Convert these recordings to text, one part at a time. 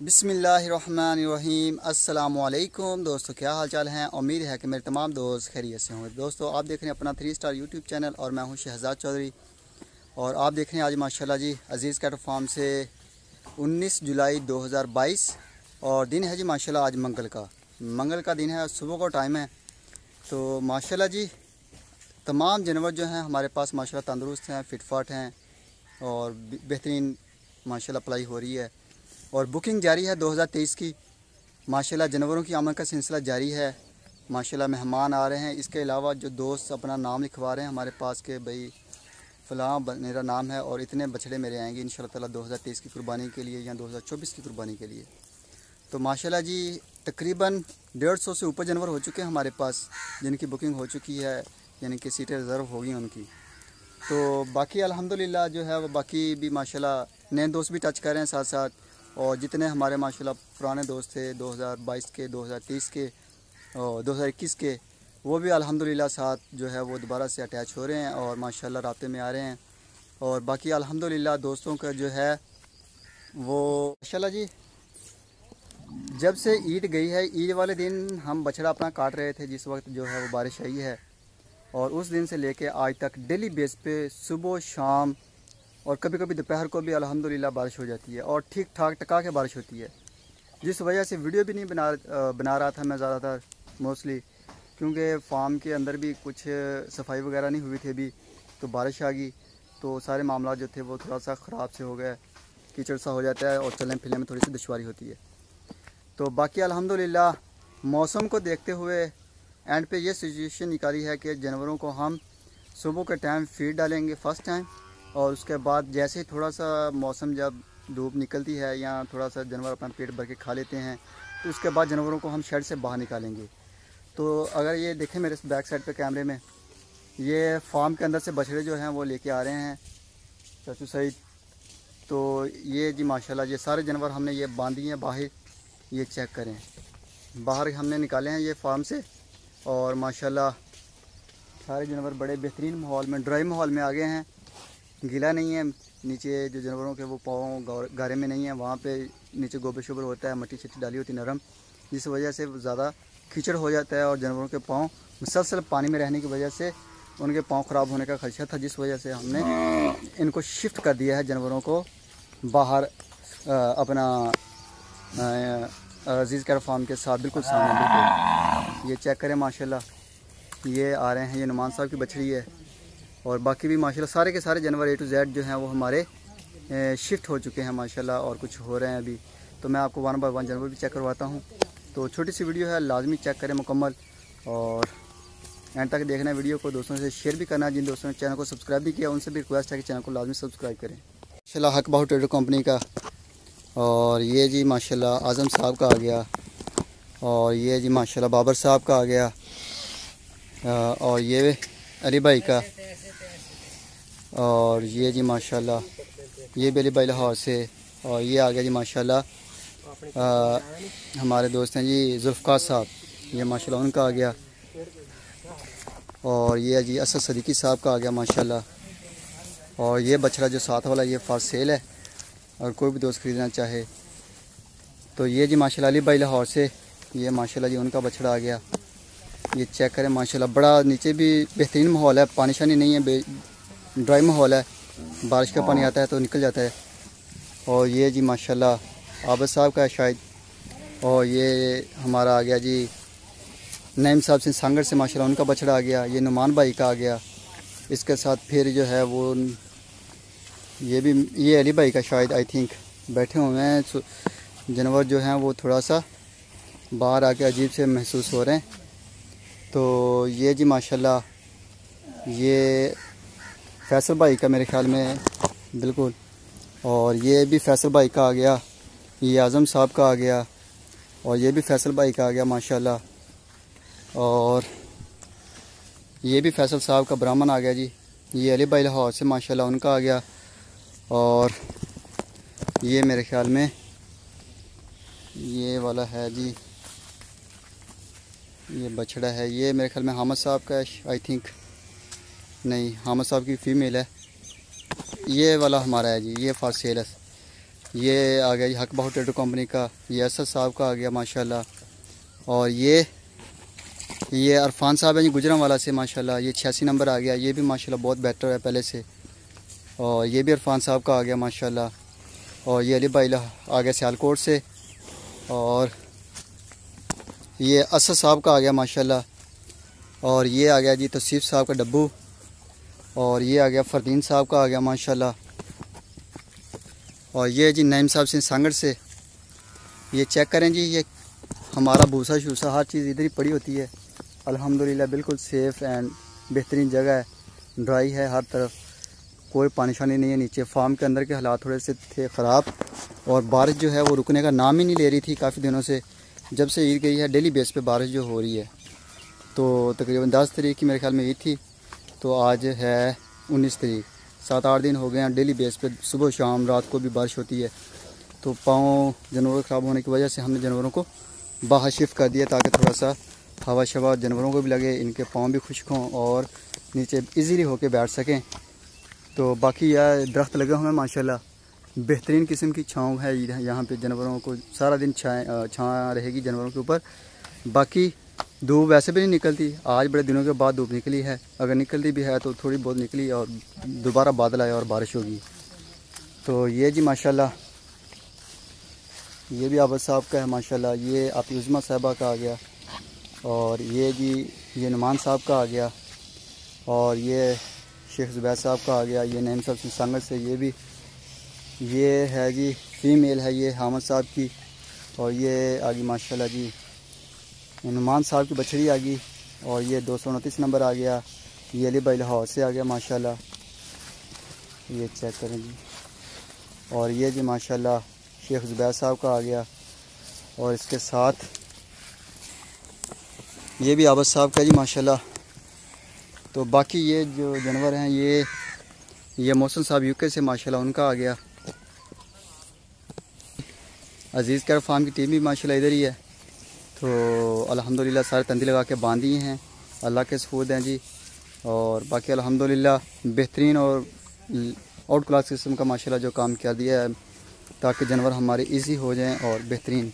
बिसमीम असलकुम दोस्तों, क्या हाल चाल हैं? उम्मीद है कि मेरे तमाम दोस्त खैरियत से होंगे। दोस्तों, आप देख रहे हैं अपना थ्री स्टार यूट्यूब चैनल और मैं हूँ शहजाद चौधरी। और आप देख रहे हैं आज माशाल्लाह जी अज़ीज़ कैट फार्म से 19 जुलाई 2022 और दिन है जी माशाल्लाह आज मंगल का। मंगल का दिन है सुबह का टाइम है। तो माशाल्लाह जी, तमाम जानवर जो हैं हमारे पास माशाल्लाह तंदुरुस्त हैं, फिटफाट हैं और बेहतरीन माशाल्लाह पलाई हो रही है। और बुकिंग जारी है 2023 की। माशाल्लाह, जानवरों की आमद का सिलसिला जारी है। माशाल्लाह, मेहमान आ रहे हैं। इसके अलावा जो दोस्त अपना नाम लिखवा रहे हैं, हमारे पास के भाई फ़लाँ मेरा नाम है और इतने बछड़े मेरे आएँगे इन ताला 2023 की कुर्बानी के लिए या 2024 की कुर्बानी के लिए। तो माशाल्लाह जी, तकरीबन डेढ़ सौ से ऊपर जानवर हो चुके हैं हमारे पास, जिनकी बुकिंग हो चुकी है, यानी कि सीटें रिज़र्व होगी उनकी। तो बाकी अल्हम्दुलिल्लाह जो है, वो बाकी भी माशाल्लाह नए दोस्त भी टच कर रहे हैं साथ साथ और जितने हमारे माशाल्लाह पुराने दोस्त थे 2022 के 2030 के और 2021 के, वो भी अल्हम्दुलिल्लाह साथ जो है वो दोबारा से अटैच हो रहे हैं और माशाल्लाह रास्ते में आ रहे हैं। और बाकी अल्हम्दुलिल्लाह दोस्तों का जो है वो माशाल्लाह जी, जब से ईद गई है, ईद वाले दिन हम बछड़ा अपना काट रहे थे, जिस वक्त जो है वो बारिश आई है। और उस दिन से लेके आज तक डेली बेस पे सुबह शाम और कभी कभी दोपहर को भी अल्हम्दुलिल्लाह बारिश हो जाती है और ठीक ठाक टका के बारिश होती है। जिस वजह से वीडियो भी नहीं बना बना रहा था मैं ज़्यादातर मोस्टली क्योंकि फार्म के अंदर भी कुछ सफ़ाई वगैरह नहीं हुई थी अभी तो बारिश आ गई तो सारे मामला जो थे वो थोड़ा सा ख़राब से हो गए कीचड़ सा हो जाता है और चलने फिरने में थोड़ी सी दुशारी होती है। तो बाकी अल्हम्दुलिल्लाह, मौसम को देखते हुए एंड पे ये सिचुएशन निकाली है कि जानवरों को हम सुबह के टाइम फ़ीड डालेंगे फ़र्स्ट टाइम और उसके बाद जैसे थोड़ा सा मौसम जब धूप निकलती है या थोड़ा सा जानवर अपना पेट भर के खा लेते हैं तो उसके बाद जानवरों को हम शेड से बाहर निकालेंगे। तो अगर ये देखें मेरे बैक साइड पे कैमरे में, ये फार्म के अंदर से बछड़े जो हैं वो लेके आ रहे हैं चाचू सईद तो ये जी माशाल्लाह, ये सारे जानवर हमने ये बांधी हैं, बाहर ये चेक करें। बाहर हमने निकाले हैं ये फार्म से और माशाल्लाह, सारे जानवर बड़े बेहतरीन माहौल में, ड्राई माहौल में आ गए हैं। गीला नहीं है, नीचे जो जानवरों के वो पाँव गारे में नहीं है, वहाँ पे नीचे गोबर शोबर होता है, मट्टी छट्टी डाली होती नरम, जिस वजह से ज़्यादा कीचड़ हो जाता है और जानवरों के पाँव मुसलसल पानी में रहने की वजह से उनके पाँव ख़राब होने का खदशा था, जिस वजह से हमने इनको शिफ्ट कर दिया है जानवरों को बाहर अपना अज़ीज़ कैर फार्म के साथ बिल्कुल सामने ये चेक करें, माशाल्लाह। ये आ रहे हैं, ये नुमान साहब की बछड़ी है। और बाकी भी माशाल्लाह सारे के सारे जानवर ए टू जेड जो हैं वो हमारे शिफ्ट हो चुके हैं माशाल्लाह और कुछ हो रहे हैं अभी। तो मैं आपको वन बाय वन जानवर भी चेक करवाता हूँ। तो छोटी सी वीडियो है, लाजमी चेक करें मुकम्मल। और एंड तक देखना वीडियो को, दोस्तों से शेयर भी करना। जिन दोस्तों ने चैनल को सब्सक्राइब भी किया, उनसे भी रिक्वेस्ट है कि चैनल को लाजमी सब्सक्राइब करें। माशा हक बाहू ट्रेडर कंपनी का। और ये जी माशाल्लाह आज़म साहब का आ गया। और ये जी माशाल्लाह बाबर साहब का आ गया। और ये अली भाई का। और ये जी माशाल्लाह, ये बेली भाई लाहौर से, और ये आ गया जी माशाल्लाह हमारे दोस्त हैं जी जुल्फ़ार साहब, ये माशाल्लाह उनका आ गया, और ये जी असद सदीकी साहब का आ गया माशाल्लाह, और ये बछड़ा जो साथ वाला ये फास्ट सेल है, और कोई भी दोस्त ख़रीदना चाहे तो ये जी माशाल्लाह अली भाई लाहौर से, ये माशाल्लाह जी उनका बछड़ा आ गया, ये चेक करें माशाल्लाह, बड़ा नीचे भी बेहतरीन माहौल है, पानी शानी नहीं है ड्राई माहौल है। बारिश का पानी आता है तो निकल जाता है। और ये जी माशाल्लाह आबद साहब का है शायद। और ये हमारा आ गया जी नईम साहब से सांगड़ से माशाल्लाह उनका बछड़ा आ गया ये नुमान भाई का आ गया। इसके साथ फिर जो है वो ये भी ये अली भाई का शायद आई थिंक बैठे हुए हैं। जानवर जो हैं वो थोड़ा सा बाहर आके अजीब से महसूस हो रहे हैं। तो ये जी माशाल्लाह ये फैसल भाई का मेरे ख्याल में, बिल्कुल। और ये भी फैसल भाई का आ गया, ये आज़म साहब का आ गया, और ये भी फैसल भाई का आ गया, माशाल्लाह। और ये भी फैसल साहब का ब्राह्मण आ गया जी। ये अली भाई लाहौर से, माशाल्लाह, उनका आ गया। और ये मेरे ख्याल में, ये वाला है जी। ये बछड़ा है, ये मेरे ख्याल में हामद साहब का आई थिंक नहीं, हामद साहब की फ़ीमेल है। ये वाला हमारा है जी, ये फार सेल है। ये आ गया जी, हक ट्रेडर कंपनी का। ये असद साहब का आ गया, माशाल्लाह। और ये ये अरफान साहब है जी गुजरा वाला से, माशाल्लाह। ये छियासी नंबर आ गया, ये भी माशाल्लाह बहुत बेटर है पहले से। और ये भी अरफान साहब का आ गया, माशाल्लाह। और ये अली भाई आ गया सियालकोट से। और ये असद साहब का आ गया, माशाल्लाह। और ये आ गया जी, तसीफ साहब का डब्बू। और ये आ गया फरदीन साहब का आ गया, माशाल्लाह। और ये जी नईम साहब सिंह सांगड़ से। ये चेक करें जी, ये हमारा भूसा शूसा हर चीज़ इधर ही पड़ी होती है। अल्हम्दुलिल्लाह, बिल्कुल सेफ़ एंड बेहतरीन जगह है। ड्राई है हर तरफ़। कोई परेशानी नहीं है, नीचे फार्म के अंदर के हालात थोड़े से थे ख़राब। और बारिश जो है वो रुकने का नाम ही नहीं ले रही थी काफ़ी दिनों से। जब से ईद गई है, डेली बेस पे बारिश जो हो रही है। तो तकरीबन दस तरीक की मेरे ख्याल में ईद थी। तो आज है उन्नीस तरीक सात आठ दिन हो गए हैं डेली बेस पे। सुबह शाम रात को भी बारिश होती है। तो पाँव जानवरों ख़राब होने की वजह से हमने जानवरों को बाहर शिफ्ट कर दिया ताकि थोड़ा सा हवा शवा जानवरों को भी लगे, इनके पाँव भी खुश्क हों और नीचे इजीली होके बैठ सकें। तो बाकी यह दरख्त लगे हुए हैं, माशाल्लाह। बेहतरीन किस्म की छाँव है। यहाँ पे जानवरों को सारा दिन छाए छाँ रहेगी जानवरों के ऊपर। बाकी धूप वैसे भी नहीं निकलती। आज बड़े दिनों के बाद धूप निकली है। अगर निकलती भी है तो थोड़ी बहुत निकली और दोबारा बादल आया और बारिश होगी। तो ये जी माशाल्लाह। ये भी आबद साहब का है माशाल्लाह। ये आप युजमा साहबा का आ गया। और ये जी ये नुमान साहब का आ गया। और ये शेख जुबैद साहब का आ गया। ये नईम साहब से संगत से ये भी। ये है जी फीमेल है ये हामद साहब की। और ये आ गई माशाल्लाह जी नुमान साहब की बछड़ी आ गई और ये दो सौ उनतीस नंबर आ गया। ये अली भाई लाहौर से आ गया, माशाल्लाह। ये चेक करें जी। और ये जी, माशाल्लाह, शेख ज़ुबैर साहब का आ गया। और इसके साथ ये भी आबद साहब का जी, माशाल्लाह। तो बाकी ये जो जानवर हैं, ये ये मौसम साहब यूके से, माशाल्लाह, उनका आ गया। अज़ीज़ कैर फार्म की टीम भी, माशाल्लाह, इधर ही है। तो अल्हम्दुलिल्लाह, सारे तंदी लगा के बाँध दिए हैं। अल्लाह के सफूद हैं जी। और बाकी अल्हम्दुलिल्लाह, बेहतरीन और आउट क्लास किस्म का माशाल्लाह जो काम किया दिया है, ताकि जानवर हमारे इजी हो जाएँ और बेहतरीन।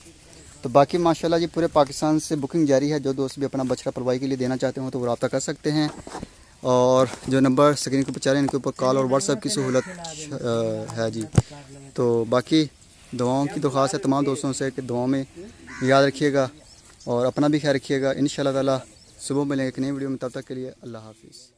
तो बाकी माशाल्लाह जी, पूरे पाकिस्तान से बुकिंग जारी है। जो दोस्त भी अपना बछड़ा पलवाई के लिए देना चाहते हो तो वो रब्ता कर सकते हैं। और जो नंबर स्क्रीन के ऊपर चल रहे हैं, इनके ऊपर कॉल और व्हाट्सएप की सहूलत है जी। तो बाकी दुआओं की दरख्वास्त है तमाम दोस्तों से, कि दुआओं में याद रखिएगा। और अपना भी ख्याल रखिएगा। इन ताला सुबह मिलेंगे एक नई वीडियो में, तब तक के लिए अल्लाह हाफिज़।